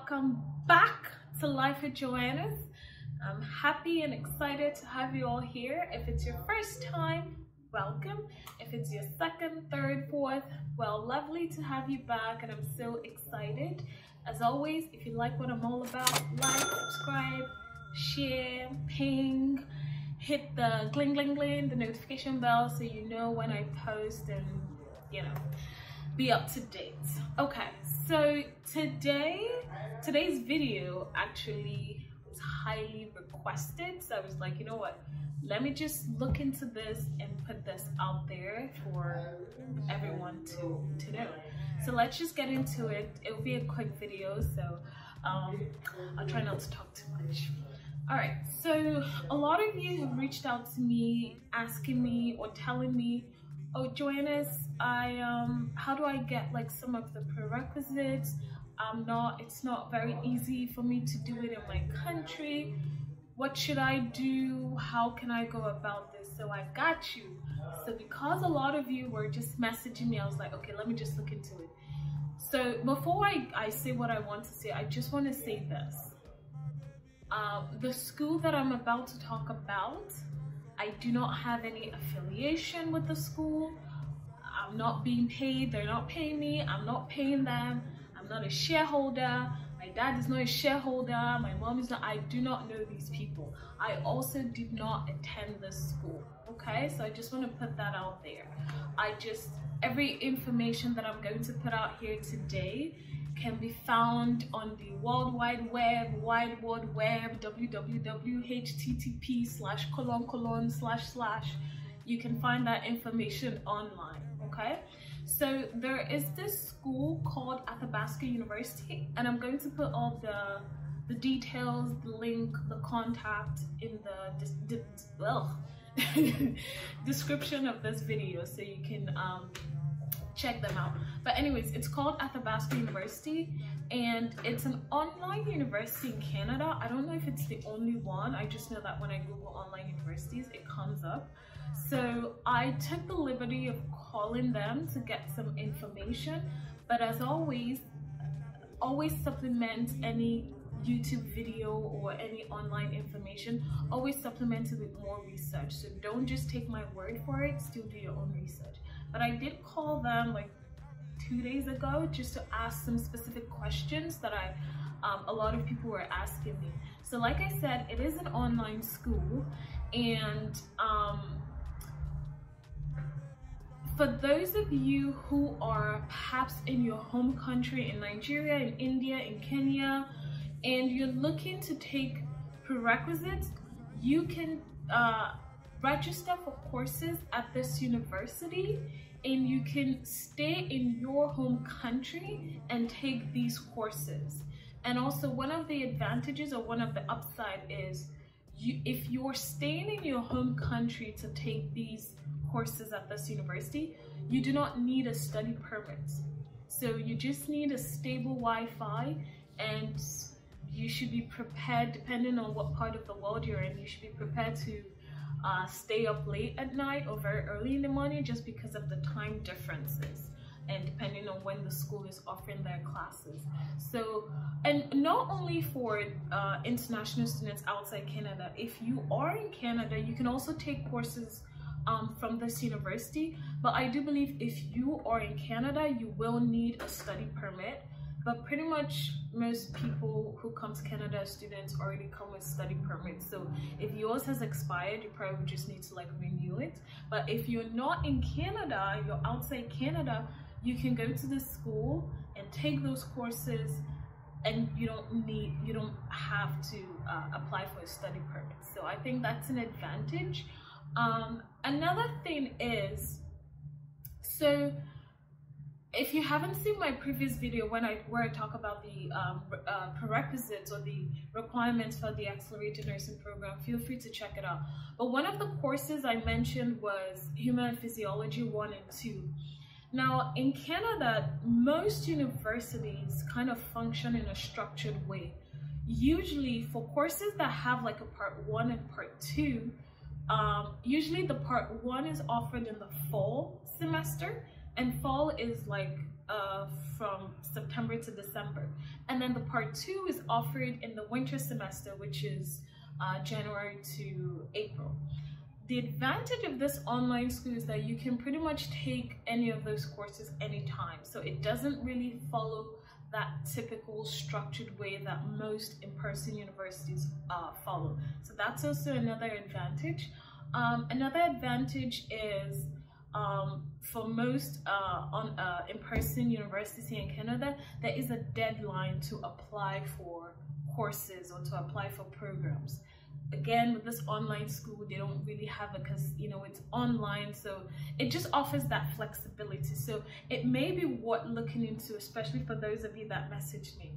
welcome back to Life with Joaness. I'm happy and excited to have you all here. If it's your first time, welcome. If it's your second, third, fourth, well, lovely to have you back and I'm so excited. As always, if you like what I'm all about, like, subscribe, share, ping, hit the gling gling gling, the notification bell so you know when I post and, you know, be up to date. Okay, so today, today's video actually was highly requested. So I was like, you know what? Let me just look into this and put this out there for everyone to, to know. So let's just get into it. It'll be a quick video, so um, I'll try not to talk too much. All right, so a lot of you have reached out to me asking me or telling me oh Joaness I um how do I get like some of the prerequisites? I'm not it's not very easy for me to do it in my country. What should I do? How can I go about this? So I got you. So because a lot of you were just messaging me I was like okay let me just look into it. So before I, I say what I want to say I just want to say this. Uh, the school that I'm about to talk about I do not have any affiliation with the school. I'm not being paid. They're not paying me. I'm not paying them. I'm not a shareholder. My dad is not a shareholder. My mom is not. I do not know these people. I also did not attend this school. Okay, so I just want to put that out there. I just, every information that I'm going to put out here today can be found on the World Wide Web, Wide World Web, www.http slash colon colon slash slash. You can find that information online, okay? So there is this school called Athabasca University, and I'm going to put all the the details, the link, the contact in the well, description of this video so you can um, check them out. But anyways, it's called Athabasca University and it's an online university in Canada. I don't know if it's the only one. I just know that when I Google online universities, it comes up. So I took the liberty of calling them to get some information. But as always, always supplement any YouTube video or any online information, always supplement it with more research. So don't just take my word for it, still do your own research. But I did call them like two days ago just to ask some specific questions that I um, a lot of people were asking me. So like I said, it is an online school and um, for those of you who are perhaps in your home country in Nigeria, in India, in Kenya, and you're looking to take prerequisites, you can uh, register for courses at this university and you can stay in your home country and take these courses. And also one of the advantages or one of the upside is you, if you're staying in your home country to take these courses at this university, you do not need a study permit. So you just need a stable Wi-Fi and you should be prepared, depending on what part of the world you're in, you should be prepared to uh, stay up late at night or very early in the morning just because of the time differences and depending on when the school is offering their classes. So, and not only for uh, international students outside Canada, if you are in Canada, you can also take courses um, from this university. But I do believe if you are in Canada, you will need a study permit but pretty much most people who come to Canada as students already come with study permits. So if yours has expired, you probably just need to like renew it. But if you're not in Canada, you're outside Canada, you can go to the school and take those courses and you don't need you don't have to uh, apply for a study permit so i think that's an advantage um, another thing is so if you haven't seen my previous video when I where I talk about the um, uh, prerequisites or the requirements for the accelerated nursing program, feel free to check it out. But one of the courses I mentioned was Human Physiology 1 and 2. Now, in Canada, most universities kind of function in a structured way. Usually for courses that have like a part 1 and part 2, um, usually the part 1 is offered in the fall semester and fall is like uh, from September to December. And then the part two is offered in the winter semester, which is uh, January to April. The advantage of this online school is that you can pretty much take any of those courses anytime. So it doesn't really follow that typical structured way that most in-person universities uh, follow. So that's also another advantage. Um, another advantage is um, for most uh, on uh, in-person university in Canada, there is a deadline to apply for courses or to apply for programs. Again, with this online school, they don't really have it because you know it's online, so it just offers that flexibility. So it may be worth looking into, especially for those of you that messaged me.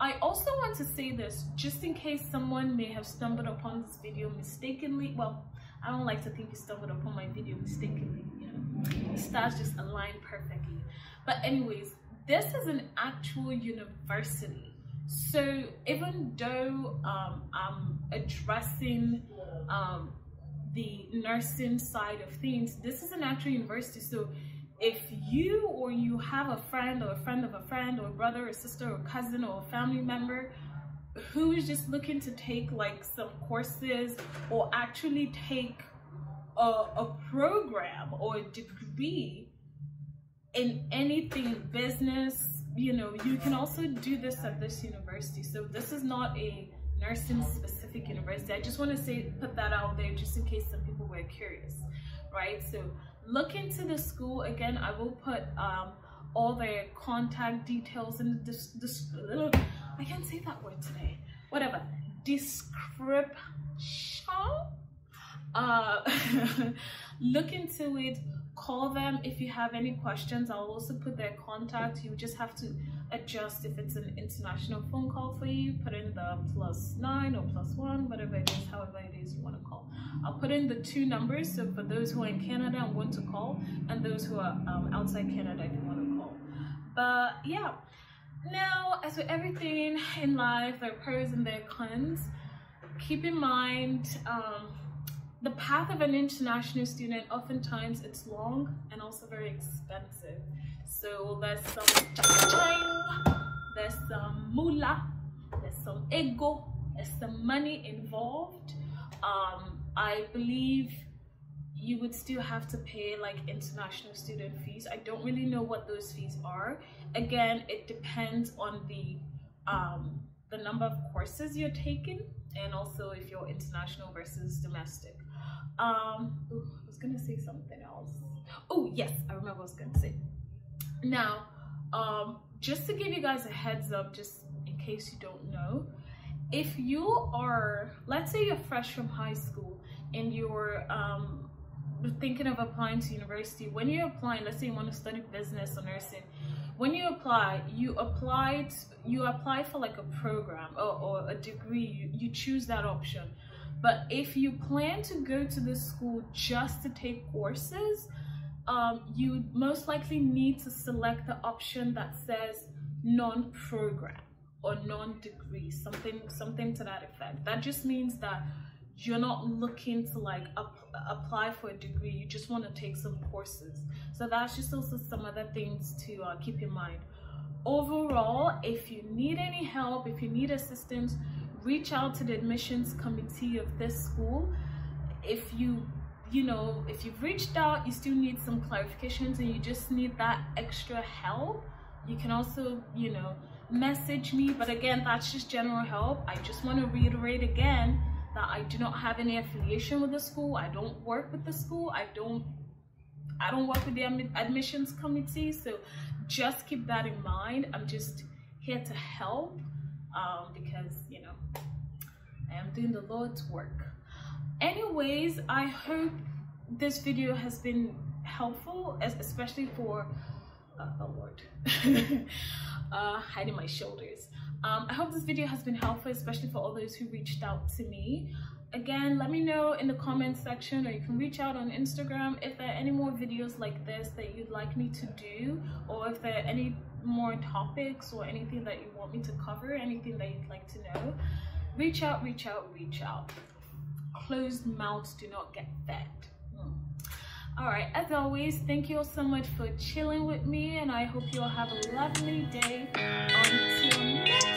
I also want to say this, just in case someone may have stumbled upon this video mistakenly. Well, I don't like to think you stumbled upon my video mistakenly. You know, the stars just align perfectly. But anyways, this is an actual university. So even though um, I'm addressing um, the nursing side of things, this is an actual university. So if you or you have a friend or a friend of a friend or a brother or sister or cousin or a family member who is just looking to take like some courses or actually take a, a program or a degree in anything business you know you can also do this at this university. So this is not a nursing specific university. I just want to say put that out there just in case some people were curious right? So look into the school. Again i will put um, all their contact details in the, the, I can't say that word today. Whatever. Description. Uh, look into it. Call them if you have any questions. I'll also put their contact. You just have to adjust if it's an international phone call for you. Put in the plus nine or plus one, whatever it is, however it is you want to call. I'll put in the two numbers. So for those who are in Canada and want to call, and those who are um, outside Canada if you want to call. But yeah. Now, as with everything in life, there are pros and there are cons. Keep in mind, um, the path of an international student, oftentimes it's long and also very expensive. So there's some time, there's some moolah, there's some ego, there's some money involved. Um, I believe you would still have to pay like international student fees. I don't really know what those fees are. Again, it depends on the um, the number of courses you're taking and also if you're international versus domestic. Um, ooh, I was gonna say something else. Oh yes, I remember what I was gonna say. Now, um, just to give you guys a heads up, just in case you don't know, if you are, let's say you're fresh from high school and you're um, thinking of applying to university, when you're applying, let's say you want to study business or nursing, when you apply, you apply you apply for like a program or, or a degree, you, you choose that option. But if you plan to go to the school just to take courses, um, you most likely need to select the option that says non-program or non-degree, something something to that effect. That just means that you're not looking to like apply for a degree you just want to take some courses. So that's just also some other things to uh, keep in mind. Overall if you need any help if you need assistance reach out to the admissions committee of this school. If you you know if you've reached out you still need some clarifications and you just need that extra help you can also you know message me. But again that's just general help. I just want to reiterate again that I do not have any affiliation with the school. I don't work with the school. I don't I don't work with the admissions committee. So just keep that in mind. I'm just here to help um, because, you know, I am doing the Lord's work. Anyways, I hope this video has been helpful, especially for, uh, oh Lord, uh, hiding my shoulders. Um, I hope this video has been helpful, especially for all those who reached out to me. Again, let me know in the comments section or you can reach out on Instagram if there are any more videos like this that you'd like me to do or if there are any more topics or anything that you want me to cover, anything that you'd like to know. Reach out, reach out, reach out. Closed mouths do not get fed. Hmm. All right, as always, thank you all so much for chilling with me, and I hope you all have a lovely day. Until next